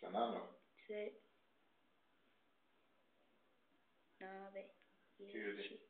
Fernando, 6, 9,